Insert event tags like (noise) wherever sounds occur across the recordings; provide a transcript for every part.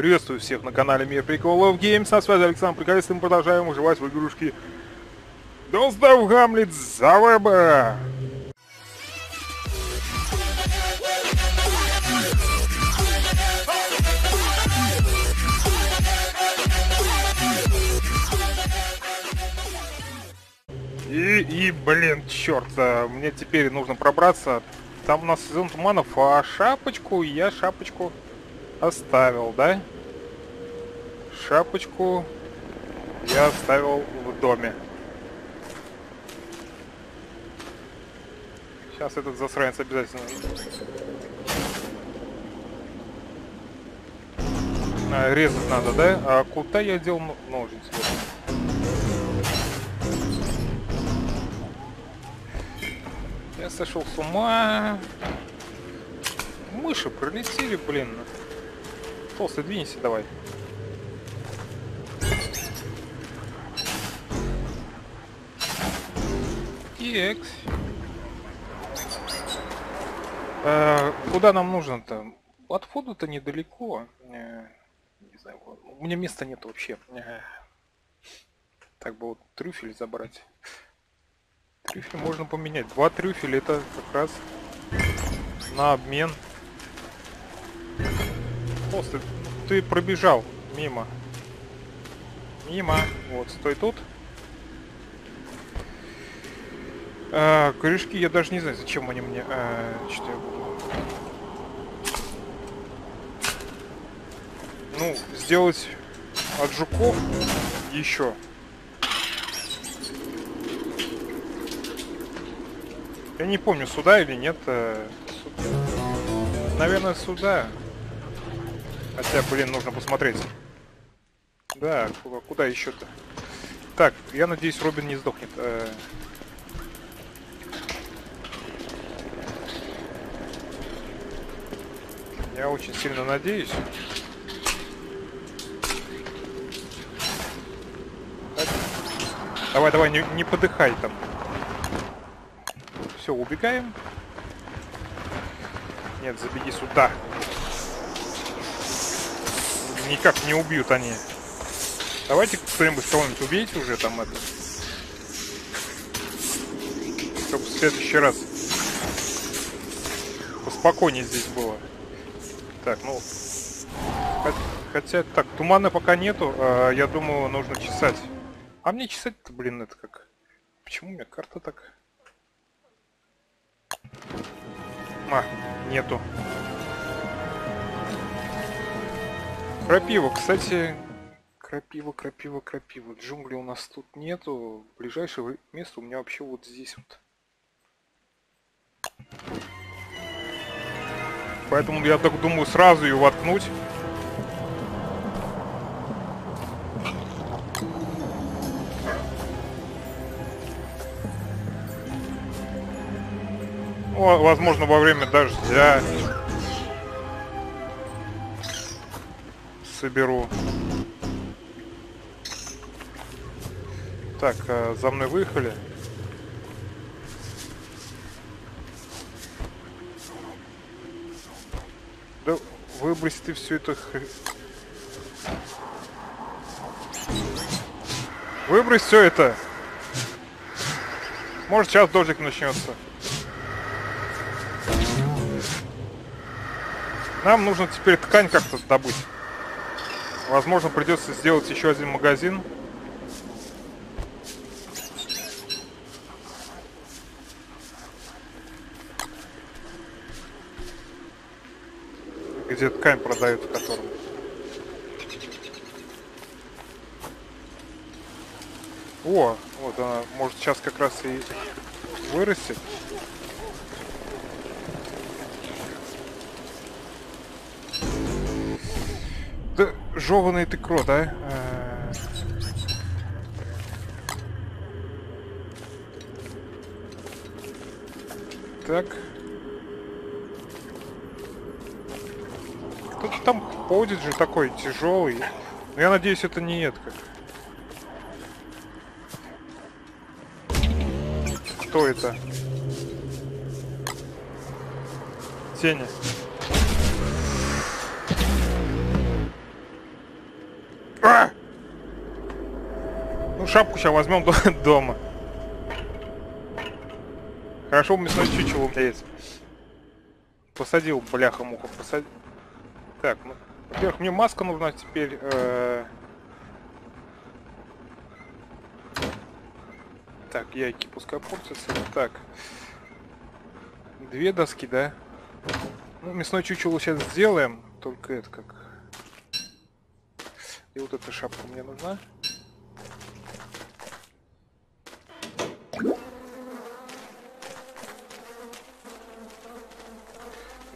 Приветствую всех на канале Мир Приколов Геймс, на связи Александр Приколист, и мы продолжаем выживать в игрушки Достав Гамлет за веба! И, и, блин, черт, а, мне теперь нужно пробраться. Там у нас сезон туманов, а шапочку, я шапочку оставил, да? Шапочку я оставил в доме. Сейчас этот засранец обязательно... А, резать надо, да? А куда я дел ножницы? Я сошел с ума. Мыши пролетели, блин. Толстый, двинься давай. Текс. А, куда нам нужно-то? От входа-то недалеко. Э, не знаю, у меня места нет вообще. Э, так бы вот трюфель забрать. Трюфель можно поменять. Два трюфеля это как раз на обмен. Просто ты пробежал мимо. Мимо. Вот, стой тут. А, корешки, я даже не знаю, зачем они мне... А, что я буду... Ну, сделать от жуков еще. Я не помню, сюда или нет. Э, Наверное, сюда. Хотя, блин, нужно посмотреть. Да, куда, куда еще-то? Так, я надеюсь, Робин не сдохнет. Э. Я очень сильно надеюсь. Давай, давай, не, не подыхай там. Все, убегаем. Нет, забеги сюда. Никак не убьют они. Давайте кто-нибудь кого-нибудь убейте уже там это. Чтобы в следующий раз поспокойнее здесь было. Так, ну... Хотя, так, тумана пока нету, а, я думаю, нужно чесать. А мне чесать-то, блин, это как... Почему у меня карта так... А, нету. Крапива, кстати, крапива, крапива, крапива. Джунгли у нас тут нету. Ближайшее место у меня вообще вот здесь вот. Поэтому я так думаю сразу ее воткнуть. возможно, во время дождя соберу. Так, а, за мной выехали. Да выбрось ты все это... Выбрось все это. Может сейчас дождик начнется. Нам нужно теперь ткань как-то добыть. Возможно, придется сделать еще один магазин. Где ткань продают, в котором. О, вот она, может сейчас как раз и вырастет. Да, жеванное ты кро, да? А... Так. Кто-то там ходит же такой тяжелый. Я надеюсь, это не как. Кто это? Тени. А! Ну, шапку сейчас возьмем (laughs) дома. Хорошо, мясной чучело у есть. Посадил, бляха-муха, посадил. Так, ну, во-первых, мне маска нужна теперь. Э Так, яйки пускай портятся. Так. Две доски, да? Ну, мясной чучело сейчас сделаем. Только это как... И вот эта шапка мне нужна.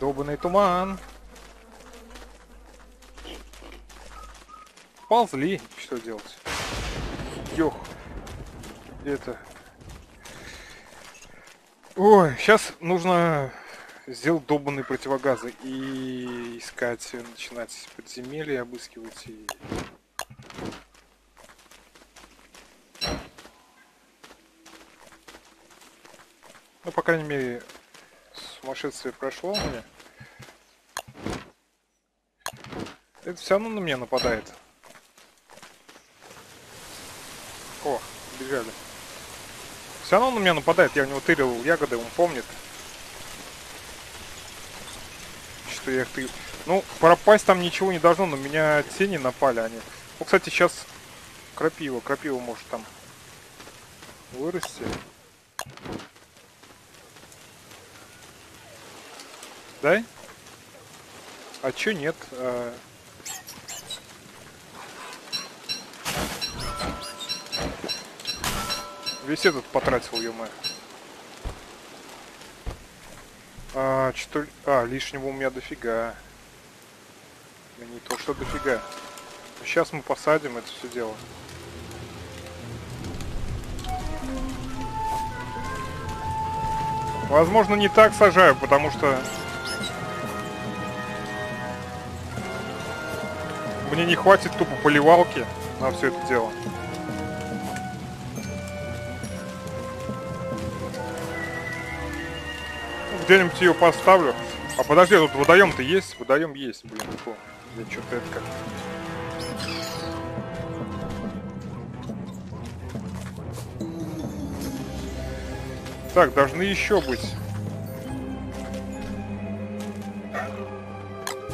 Долбанный туман. Ползли. Что делать? Ёх. Это... Ой, сейчас нужно сделать долбанные противогазы и искать, начинать подземелья обыскивать и... Ну, по крайней мере, сумасшествие прошло у меня. Это все равно на меня нападает. О, бежали. Все равно на меня нападает, я у него тырил ягоды, он помнит. Что я их тырил. Ну, пропасть там ничего не должно, но меня тени напали они. Ну, кстати, сейчас крапива, крапива может там вырасти. Да? А чё нет? А... Весь этот потратил, ё А, что... А, лишнего у меня дофига. Да не то, что дофига. Сейчас мы посадим это все дело. Возможно, не так сажаю, потому что... Мне не хватит тупо поливалки на все это дело. где-нибудь ее поставлю. А подожди, тут водоем-то есть? Водоем есть, блин, фу. Я что-то это как... Так, должны еще быть.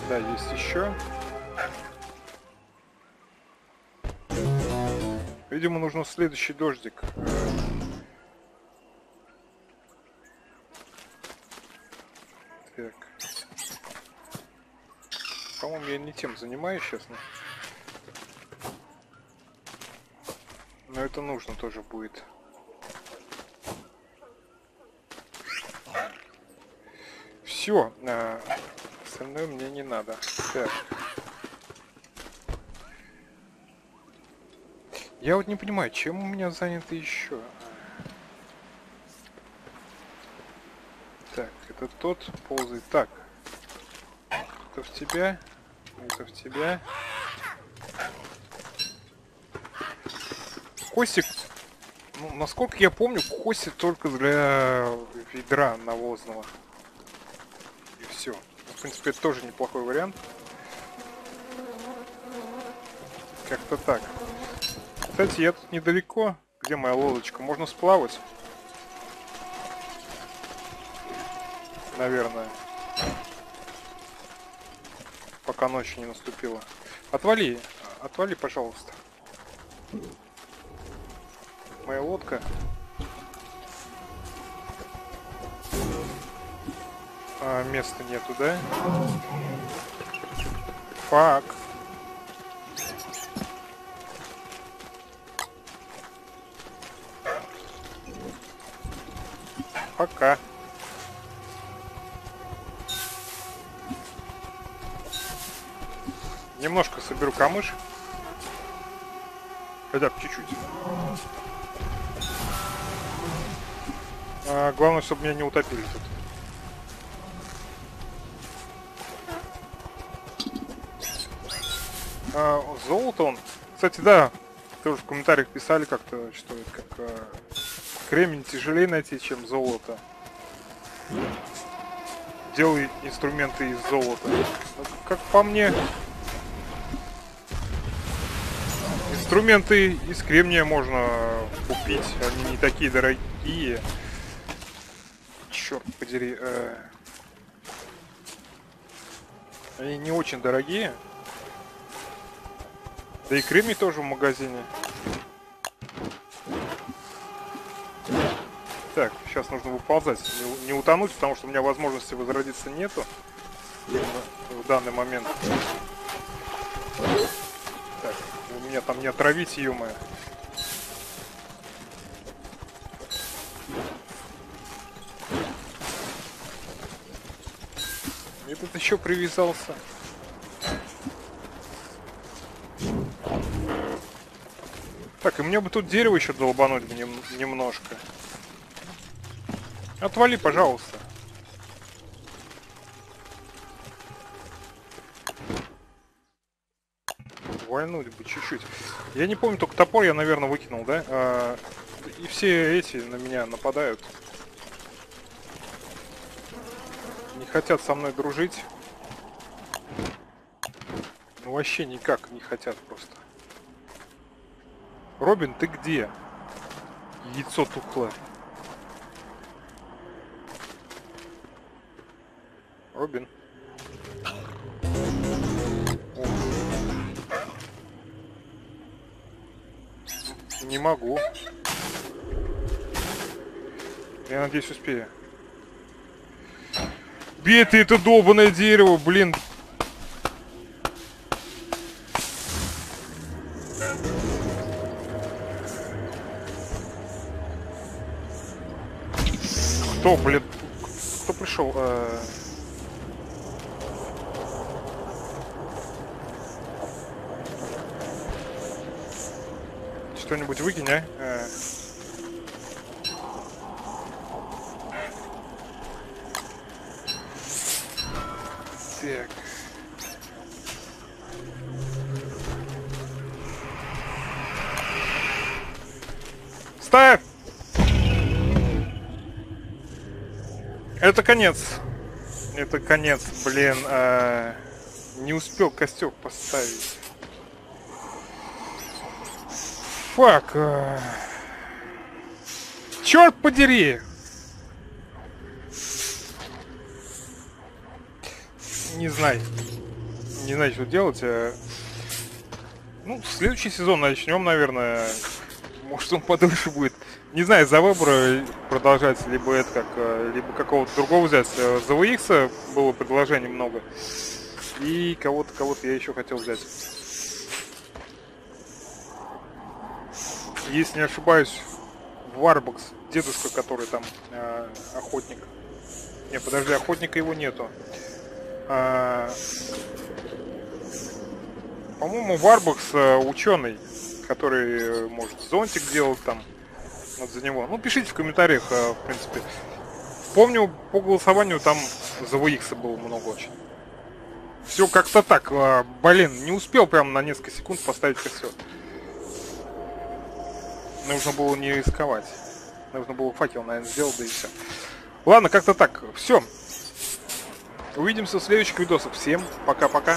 Да, есть еще. Видимо, нужно следующий дождик. По-моему, я не тем занимаюсь сейчас. Но... но это нужно тоже будет. Все, а, остальное мне не надо. Так. Я вот не понимаю, чем у меня заняты еще. Так, это тот ползает. Так, это в тебя. Это в тебя. Костик, ну, насколько я помню, кости только для ведра навозного. И все. В принципе, это тоже неплохой вариант. Как-то так. Кстати, я тут недалеко. Где моя лодочка? Можно сплавать. Наверное пока ночь не наступила. Отвали, отвали, пожалуйста. Моя лодка. А, места нету, да? Фак. Пока. Немножко соберу камыш. Хотя бы чуть-чуть. А, главное, чтобы меня не утопили тут. А, золото он. Кстати, да, тоже в комментариях писали как-то, что это как а, кремень тяжелее найти, чем золото. Делай инструменты из золота. Как по мне, инструменты из кремния можно купить. Они не такие дорогие. Черт подери. Э... Они не очень дорогие. Да и кремний тоже в магазине. Так, сейчас нужно выползать, не, не утонуть, потому что у меня возможности возродиться нету в данный момент. Так, у меня там не отравить, ё -моё. Этот еще привязался. Так, и мне бы тут дерево еще долбануть нем немножко. Отвали, пожалуйста. Вальнуть бы чуть-чуть. Я не помню, только топор я, наверное, выкинул, да? А, и все эти на меня нападают. Не хотят со мной дружить. Ну вообще никак не хотят просто. Робин, ты где? Яйцо тухлое. Робин. Не могу. Я надеюсь, успею. Бей ты это долбанное дерево, блин. Кто, блин? Кто пришел? Э -э Что-нибудь выкинь, а? а. Так. Ставь! Это конец. Это конец, блин. А... Не успел костер поставить. Фак. Черт подери! Не знаю. Не знаю, что делать. А, ну, следующий сезон начнем, наверное. Может, он подольше будет. Не знаю, за выбора продолжать, либо это как, а, либо какого-то другого взять. За VX было предложений много. И кого-то, кого-то я еще хотел взять. Если не ошибаюсь, Warbucks, дедушка, который там э, охотник. Не, подожди, охотника его нету. А, По-моему, Warbucks э, ученый, который может зонтик делать там вот за него. Ну, пишите в комментариях, э, в принципе. Помню, по голосованию там за WX было много очень. Все как-то так. Э, блин, не успел прям на несколько секунд поставить все. Нужно было не рисковать. Нужно было факел, наверное, сделать, да и все. Ладно, как-то так. Все. Увидимся в следующих видосах. Всем пока-пока.